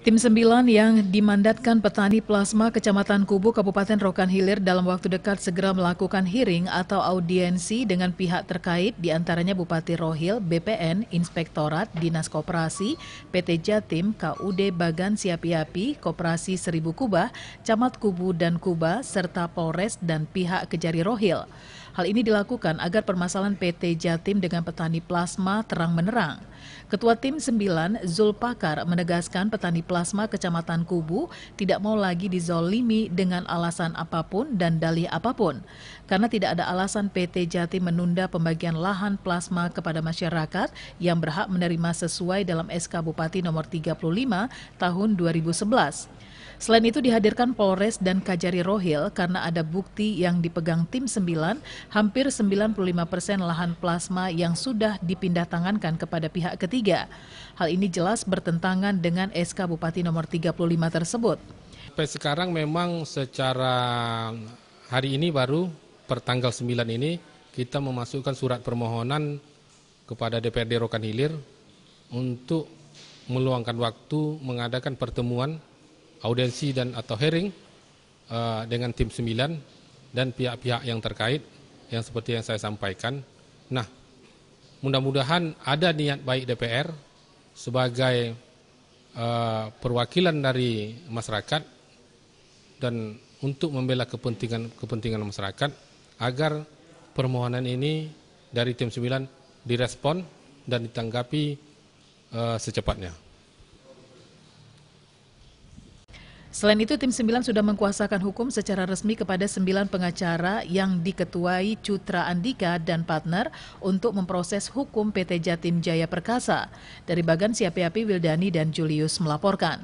Tim 9 yang dimandatkan petani plasma Kecamatan Kubu Kabupaten Rokan Hilir dalam waktu dekat segera melakukan hearing atau audiensi dengan pihak terkait di antaranya Bupati Rohil, BPN, Inspektorat, Dinas Koperasi, PT Jatim, KUD Bagan Siapi-Api, Koperasi Seribu Kubah, Camat Kubu dan Kuba, serta Polres dan pihak Kejari Rohil. Hal ini dilakukan agar permasalahan PT Jatim dengan petani plasma terang menerang. Ketua Tim 9, Zulpakar, menegaskan petani plasma Kecamatan Kubu tidak mau lagi dizolimi dengan alasan apa pun dan dalih apa pun. Karena tidak ada alasan PT Jatim menunda pembagian lahan plasma kepada masyarakat yang berhak menerima sesuai dalam SK Bupati nomor 35 tahun 2011. Selain itu dihadirkan Polres dan Kajari Rohil karena ada bukti yang dipegang tim 9, hampir 95 persen lahan plasma yang sudah dipindah tangankan kepada pihak ketiga. Hal ini jelas bertentangan dengan SK Bupati nomor 35 tersebut. Sampai sekarang memang secara hari ini baru per tanggal 9 ini kita memasukkan surat permohonan kepada DPRD Rokan Hilir untuk meluangkan waktu mengadakan pertemuan audiensi dan atau hearing uh, dengan tim 9 dan pihak-pihak yang terkait yang seperti yang saya sampaikan. Nah, mudah-mudahan ada niat baik DPR sebagai uh, perwakilan dari masyarakat dan untuk membela kepentingan kepentingan masyarakat agar permohonan ini dari tim 9 direspon dan ditanggapi uh, secepatnya. Selain itu, tim 9 sudah mengkuasakan hukum secara resmi kepada 9 pengacara yang diketuai Cutra Andika dan partner untuk memproses hukum PT Jatim Jaya Perkasa. Dari Bagan Siapi Api Wildani dan Julius melaporkan.